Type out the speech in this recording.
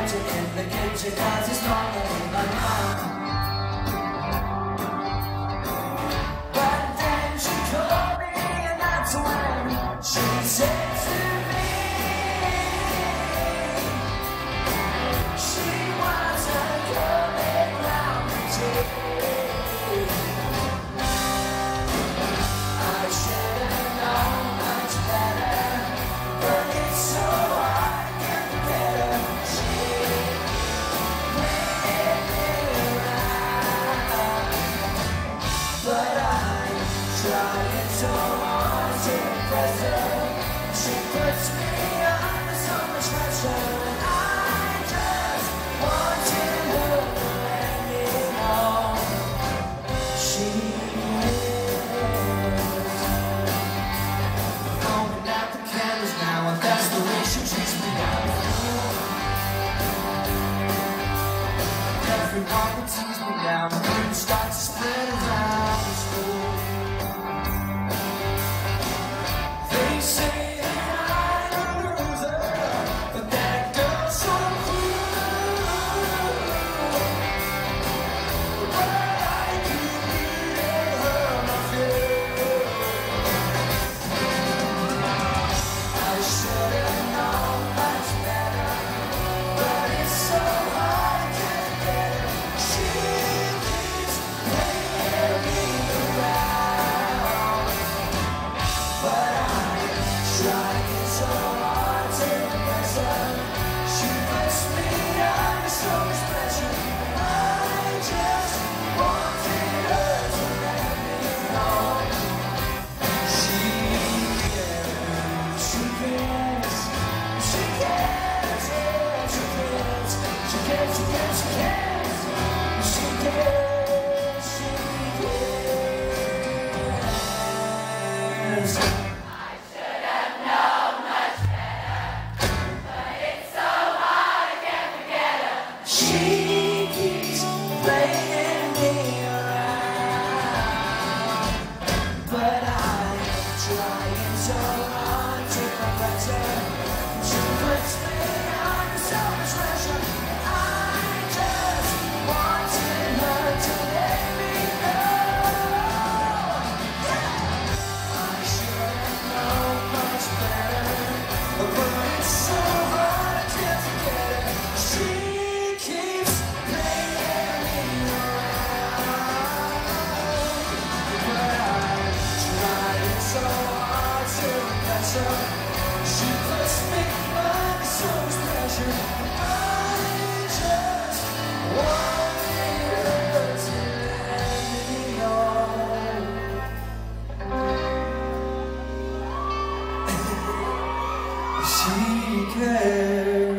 magic the kitchen has its mama. trying so hard to impress her. She puts me under so much pressure. I just to. She is Going now, and that's the way she treats me now. Everyone can tease me now, and we start to split around the school. She she cares.